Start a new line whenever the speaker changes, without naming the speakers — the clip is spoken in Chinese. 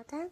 好的